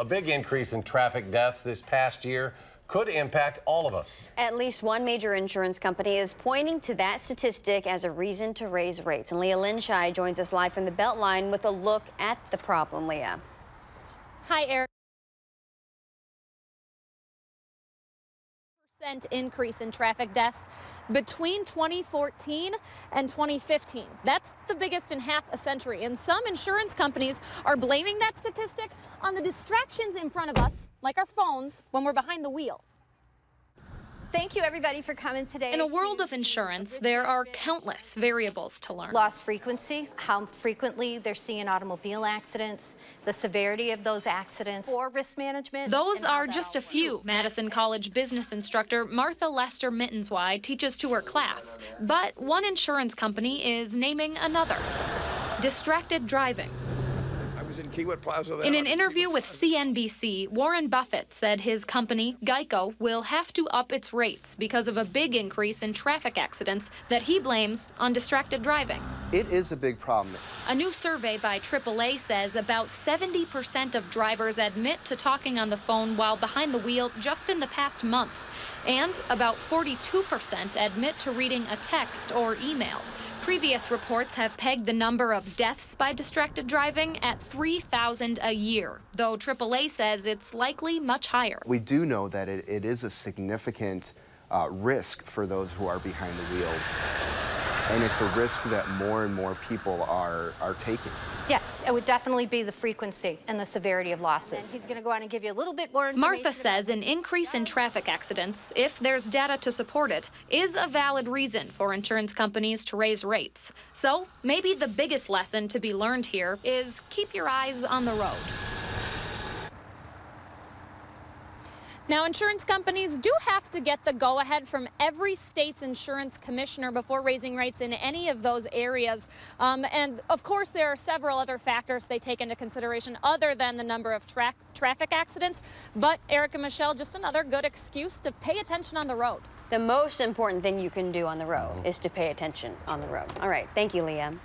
A big increase in traffic deaths this past year could impact all of us. At least one major insurance company is pointing to that statistic as a reason to raise rates. And Leah Linshai joins us live from the Beltline with a look at the problem. Leah. Hi, Eric. Increase in traffic deaths between 2014 and 2015. That's the biggest in half a century. And some insurance companies are blaming that statistic on the distractions in front of us, like our phones, when we're behind the wheel. Thank you, everybody, for coming today. In a world of insurance, there are countless variables to learn. Loss frequency, how frequently they're seeing automobile accidents, the severity of those accidents, or risk management. Those are just a few. Madison College business instructor Martha Lester Mittenswy teaches to her class. But one insurance company is naming another. Distracted driving in Kiewit Plaza. In an interview with CNBC, Warren Buffett said his company, Geico, will have to up its rates because of a big increase in traffic accidents that he blames on distracted driving. It is a big problem. A new survey by AAA says about 70% of drivers admit to talking on the phone while behind the wheel just in the past month. And about 42% admit to reading a text or email. Previous reports have pegged the number of deaths by distracted driving at 3,000 a year, though AAA says it's likely much higher. We do know that it, it is a significant uh, risk for those who are behind the wheel and it's a risk that more and more people are, are taking. Yes, it would definitely be the frequency and the severity of losses. And he's going to go on and give you a little bit more Martha says an increase in traffic accidents, if there's data to support it, is a valid reason for insurance companies to raise rates. So maybe the biggest lesson to be learned here is keep your eyes on the road. Now, insurance companies do have to get the go ahead from every state's insurance commissioner before raising rates in any of those areas. Um, and of course, there are several other factors they take into consideration other than the number of tra traffic accidents. But Eric and Michelle, just another good excuse to pay attention on the road. The most important thing you can do on the road is to pay attention on the road. All right. Thank you, Leah.